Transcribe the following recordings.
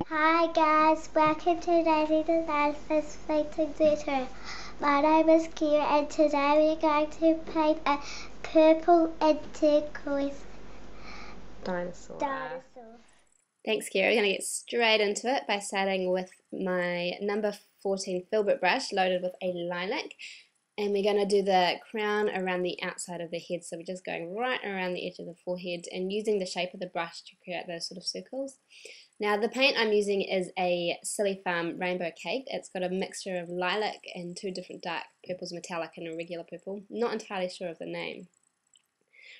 Hi guys, welcome to Daizy Design Face Painting Tutorial. My name is Kira and today we're going to paint a purple and turquoise Dinosaur. dinosaur. Thanks, Kira. We're going to get straight into it by starting with my number 14 filbert brush loaded with a lilac. And we're going to do the crown around the outside of the head. So we're just going right around the edge of the forehead and using the shape of the brush to create those sort of circles. Now the paint I'm using is a Silly Farm Rainbow Cake. It's got a mixture of lilac and two different dark purples, metallic and a regular purple. Not entirely sure of the name.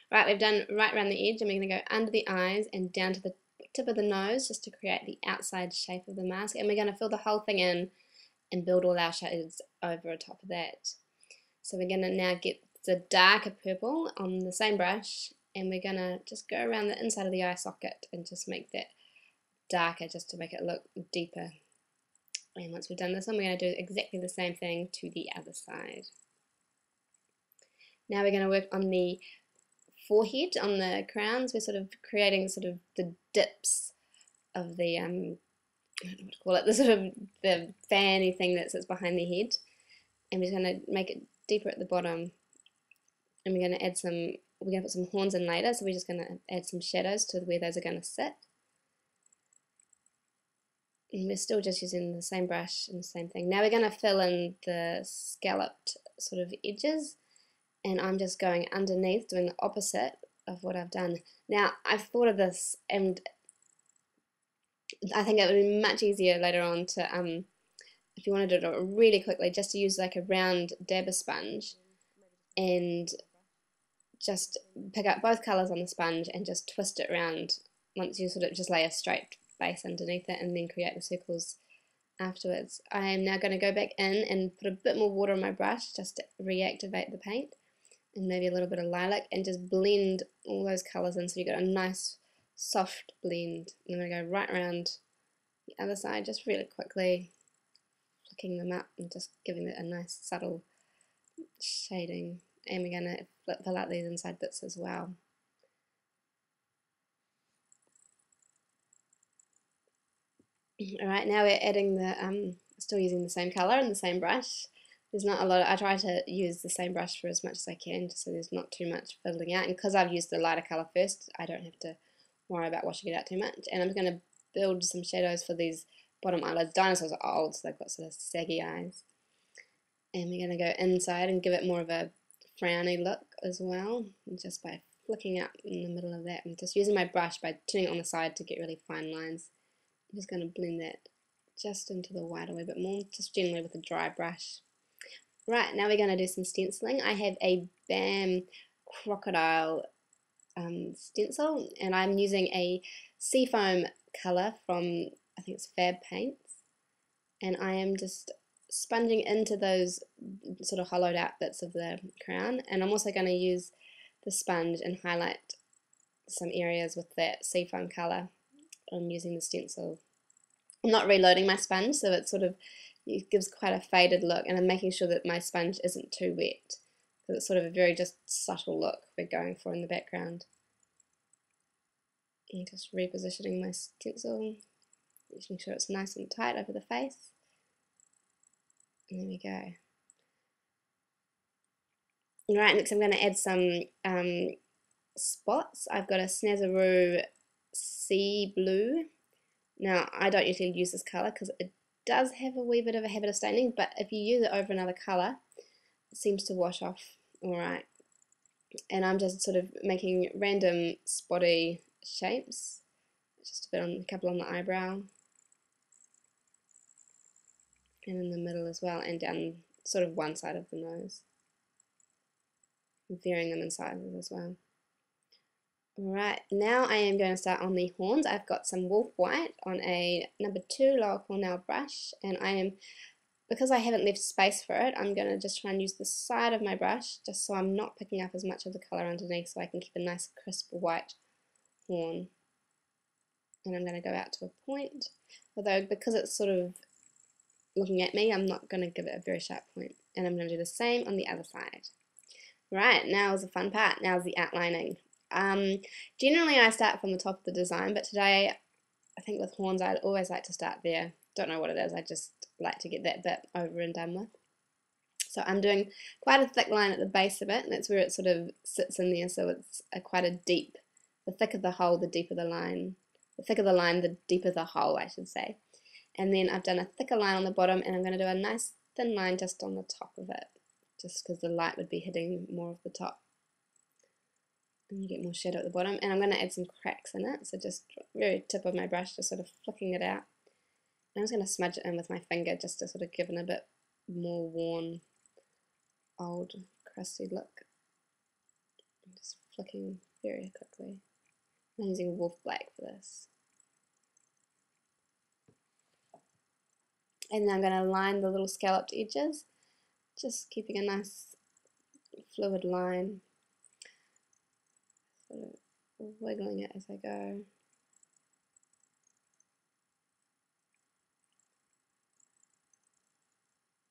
Right, we've done right around the edge and we're going to go under the eyes and down to the tip of the nose just to create the outside shape of the mask. And we're going to fill the whole thing in and build all our shades over top of that. So we're going to now get the darker purple on the same brush and we're going to just go around the inside of the eye socket and just make that darker just to make it look deeper. And once we've done this one, we're going to do exactly the same thing to the other side. Now we're going to work on the forehead, on the crowns. We're sort of creating sort of the dips of the, um, I don't know what to call it, the sort of the fanny thing that sits behind the head. And we're going to make it deeper at the bottom and we're going to add some we're going to put some horns in later so we're just going to add some shadows to where those are going to sit we're still just using the same brush and the same thing. Now we're going to fill in the scalloped sort of edges and I'm just going underneath doing the opposite of what I've done. Now I've thought of this and I think it would be much easier later on to um, if you want to do it really quickly, just to use like a round dabber sponge and just pick up both colours on the sponge and just twist it around once you sort of just lay a straight underneath it and then create the circles afterwards. I am now going to go back in and put a bit more water on my brush just to reactivate the paint and maybe a little bit of lilac and just blend all those colours in so you've got a nice soft blend. I'm going to go right around the other side just really quickly flicking them up and just giving it a nice subtle shading and we're going to fill out these inside bits as well. Alright, now we're adding the, um, still using the same colour and the same brush. There's not a lot, of, I try to use the same brush for as much as I can so there's not too much filling out. And because I've used the lighter colour first, I don't have to worry about washing it out too much. And I'm going to build some shadows for these bottom eyelids. Dinosaurs are old, so they've got sort of saggy eyes. And we're going to go inside and give it more of a frowny look as well, just by flicking up in the middle of that. I'm just using my brush by turning it on the side to get really fine lines. I'm just going to blend that just into the white a little bit more, just generally with a dry brush. Right, now we're going to do some stenciling. I have a BAM crocodile um, stencil and I'm using a seafoam colour from I think it's Fab Paints, and I am just sponging into those sort of hollowed out bits of the crown, and I'm also going to use the sponge and highlight some areas with that seafoam colour. I'm using the stencil. I'm not reloading my sponge, so it sort of it gives quite a faded look, and I'm making sure that my sponge isn't too wet, because it's sort of a very just subtle look we're going for in the background. And just repositioning my stencil. making sure it's nice and tight over the face. And there we go. Right, next I'm going to add some um, spots. I've got a Snazaroo Sea Blue. Now, I don't usually use this colour because it does have a wee bit of a habit of staining, but if you use it over another colour, it seems to wash off alright. And I'm just sort of making random spotty shapes. Just a bit on a couple on the eyebrow and in the middle as well and down sort of one side of the nose varying them in sizes as well Alright, now I am going to start on the horns. I've got some Wolfe white on a number 2 Loew-Cornell brush and I am, because I haven't left space for it, I'm going to just try and use the side of my brush just so I'm not picking up as much of the colour underneath so I can keep a nice crisp white horn. And I'm going to go out to a point, although because it's sort of looking at me, I'm not going to give it a very sharp point. And I'm going to do the same on the other side. Right, now is the fun part. Now is the outlining. Um, generally, I start from the top of the design, but today I think with horns I always like to start there. Don't know what it is, I just like to get that bit over and done with. So I'm doing quite a thick line at the base of it, and that's where it sort of sits in there, so it's a quite a deep, the thicker the hole, the deeper the line. The thicker the line, the deeper the hole, I should say. And then I've done a thicker line on the bottom, and I'm going to do a nice thin line just on the top of it, just because the light would be hitting more of the top and you get more shadow at the bottom. And I'm going to add some cracks in it. So just very tip of my brush just sort of flicking it out. And I'm just going to smudge it in with my finger just to sort of give it a bit more worn old crusty look. I'm just flicking very quickly. I'm using Wolfe black for this. And then I'm going to line the little scalloped edges. Just keeping a nice fluid line wiggling it as I go.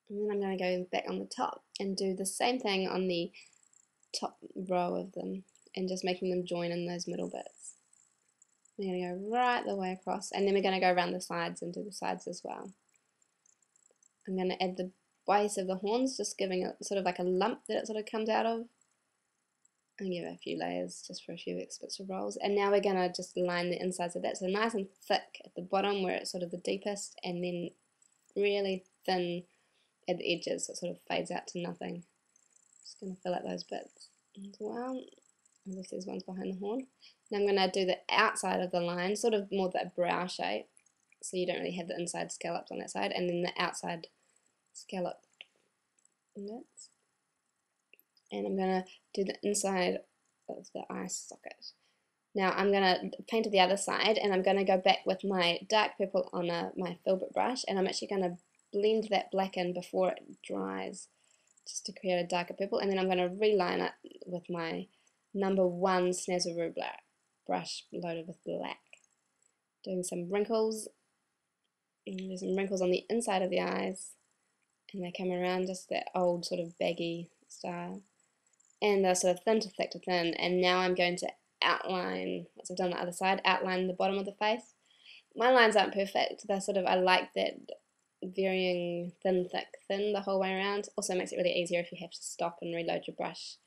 And then I'm going to go back on the top and do the same thing on the top row of them and just making them join in those middle bits. We're going to go right the way across and then we're going to go around the sides and do the sides as well. I'm going to add the base of the horns, just giving it sort of like a lump that it sort of comes out of and give it a few layers just for a few extra rolls. And now we're going to just line the insides of that. So nice and thick at the bottom where it's sort of the deepest and then really thin at the edges so it sort of fades out to nothing. Just going to fill out those bits as well. This is one's behind the horn. Now I'm going to do the outside of the line, sort of more that brow shape. So you don't really have the inside scallops on that side. And then the outside scallop bits and I'm going to do the inside of the eye socket. Now I'm going to paint the other side and I'm going to go back with my dark purple on a, my filbert brush and I'm actually going to blend that black in before it dries just to create a darker purple and then I'm going to reline it with my number one Snazaroo black brush loaded with black. Doing some wrinkles, there's some wrinkles on the inside of the eyes and they come around just that old sort of baggy style and they're sort of thin to thick to thin and now I'm going to outline, once I've done on the other side, outline the bottom of the face. My lines aren't perfect, they're sort of, I like that varying thin, thick, thin the whole way around. Also makes it really easier if you have to stop and reload your brush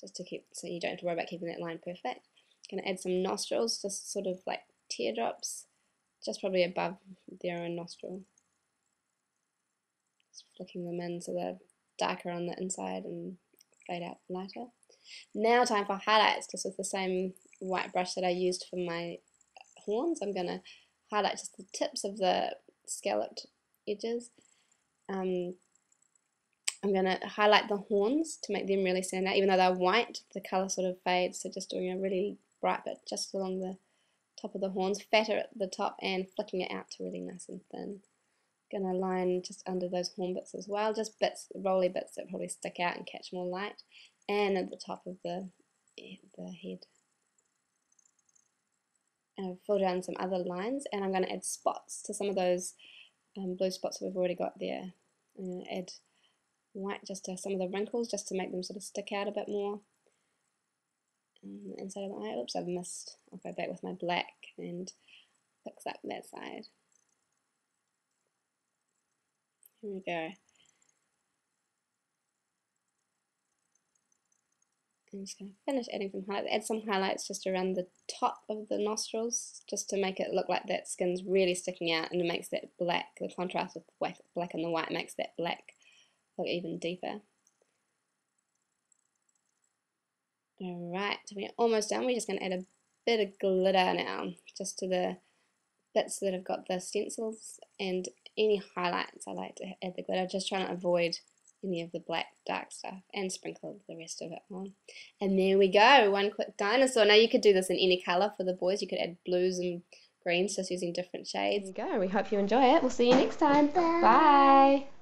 just to keep, so you don't have to worry about keeping that line perfect. Going to add some nostrils, just sort of like teardrops, just probably above their own nostril. Just flicking them in so they're darker on the inside and fade out lighter. Now time for highlights, just with the same white brush that I used for my horns. I'm going to highlight just the tips of the scalloped edges. Um, I'm going to highlight the horns to make them really stand out. Even though they're white, the colour sort of fades, so just doing a really bright bit just along the top of the horns, fatter at the top and flicking it out to really nice and thin going to line just under those horn bits as well, just bits, roly bits that probably stick out and catch more light, and at the top of the, the head. And I've filled in some other lines, and I'm going to add spots to some of those um, blue spots that we've already got there. I'm going to add white just to some of the wrinkles, just to make them sort of stick out a bit more. Um, inside of the eye, oops, I've missed, I'll go back with my black and fix up that side. Here we go. I'm just going to finish adding some highlights. Add some highlights just around the top of the nostrils, just to make it look like that skin's really sticking out, and it makes that black, the contrast with the black and the white makes that black look even deeper. Alright, we're almost done. We're just going to add a bit of glitter now, just to the bits that I've got the stencils and any highlights I like to add the glitter, just trying to avoid any of the black dark stuff and sprinkle the rest of it on. And there we go, one quick dinosaur. Now you could do this in any colour for the boys, you could add blues and greens just using different shades. There you go, we hope you enjoy it. We'll see you next time. Bye. Bye.